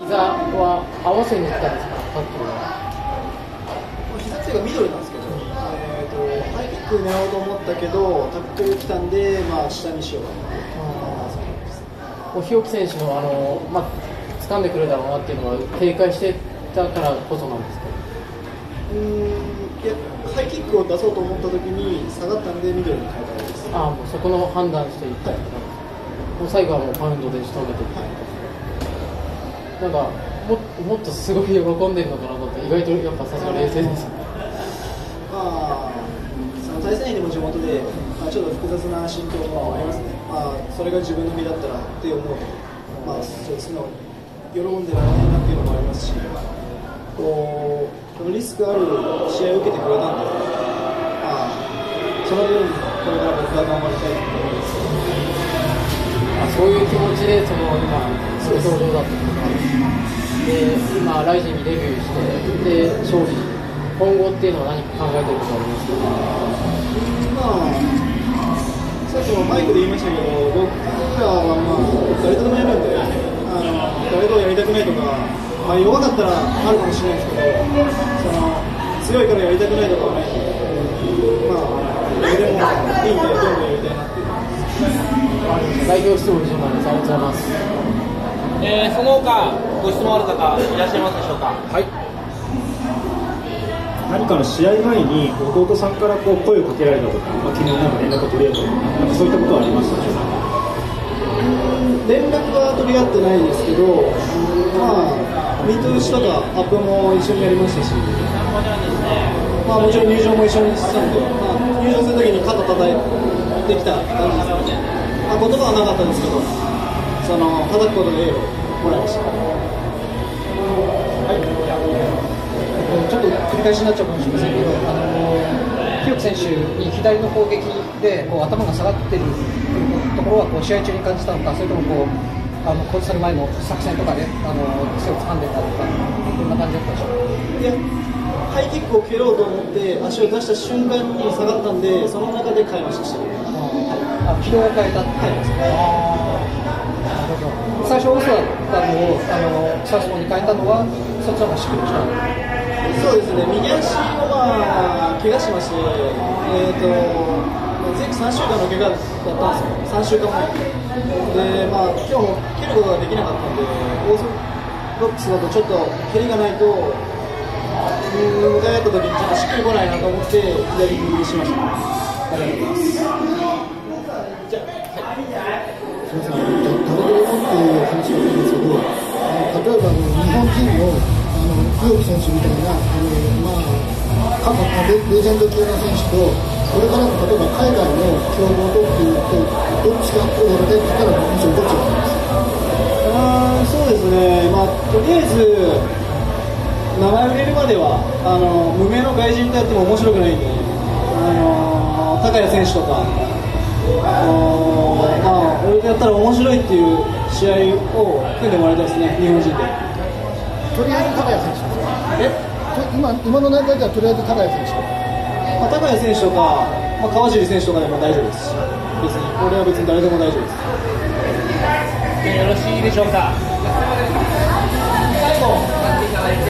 膝は合わせに行ったんですか、タックルは。膝っていうかミドルなんですけど、えー、とハイキック狙おうと思ったけど、タックル来たんで、まあ、下にしようかなと。日置選手のあの、まあ、掴んでくるだろうなっていうのは警戒してたからこそなんですかうんいやハイキックを出そうと思ったときに下がったんでミドルに変えたんです。ああもうそこの判断していったって感じもう最後はもうパウンドで仕留めていった、なんかももっとすごい喜んでるのかなと思って意外とやっぱさすが冷静です。ねまあ、その対戦相手も地元で、まあ、ちょっと複雑な心境もありますね、まあ、それが自分の身だったらって思う。と、まあ、そう素直に喜んでられないなっていうのもありますし、こうこのリスクある試合を受けてくれたんで、まあ、その分、これから僕は頑張りたいと思います。あそういう気持ちでその今その表情だったりとかで今ライジンにデビューしてで勝利今後っていうのは何か考えてることありますかまあ、さっきもマイクで言いましたけど、僕らはまあ、誰とでもやるんで、あの誰とやりたくないとか、まあ、弱かったらあるかもしれないですけど、その強いからやりたくないとかはないんで、まあ、誰でもいいんで、どんどんやりたいなっていう。代表質問以上なんですありがとうございます。えーその他ご質問ある方いらっしゃいますでしょうか？はい。何かの試合前に弟さんからこう声をかけられたとか、まあ、昨日なんか連絡を取り合ったとか、なんかそういったことはありましたでしょうか？連絡は取り合ってないですけど、まあ、ミート打ちとかアップも一緒にやりましたし、まあ、もちろん入場も一緒にしてたんで、まあ、入場するときに肩叩いてきた感じですね、まあ、言葉はなかったですけど、その叩くことでエールをもらいました。ちょっと繰り返しになっちゃうかもしれませんけど、あの日置選手に左の攻撃でこう頭が下がってるところはこう試合中に感じたのか、それともこうあのそれ前の作戦とかであの手を掴んでたとか、どんな感じだったでしょういやハイキックを蹴ろうと思って足を出した瞬間に下がったんで、その中で変えました。し、あ軌道を変えたってことですね。最初、オスだったのをあのサウスポーに変えたのは、そっちの方がしっくりきたそうですね、右足をまあ怪我しまして、えー、と前期3週間の怪我だったんですよ、3週間前で、まあ今日も蹴ることができなかったんで、オーソドックスだとちょっと蹴りがないと、うん向かい合った時にちょっとしっくりこないなと思って、左にしました。ありがとうございます。すみません、ダブルオンっていう話をするんですけど、あの例えばあの日本人のあの日置選手みたいな、あのまあ、過去あレレジェンド級の選手と、これからの例えば海外の強豪とっていうと、どっちかをやりたいって言ったら、むしろどっちがいいですかあそうですね、まあ、とりあえず名前を入れるまではあの無名の外人とやっても面白くないんで、あの高谷選手とか、まあ、俺とやったら面白いっていう試合を組んでもらいたいですね、日本人で。とりあえず高谷選手です。かえ今今の段階ではとりあえず高谷選手まあ、高谷選手とか、まあ、川尻選手とかでも大丈夫です。し、別に。俺は別に誰でも大丈夫です。よろしいでしょうか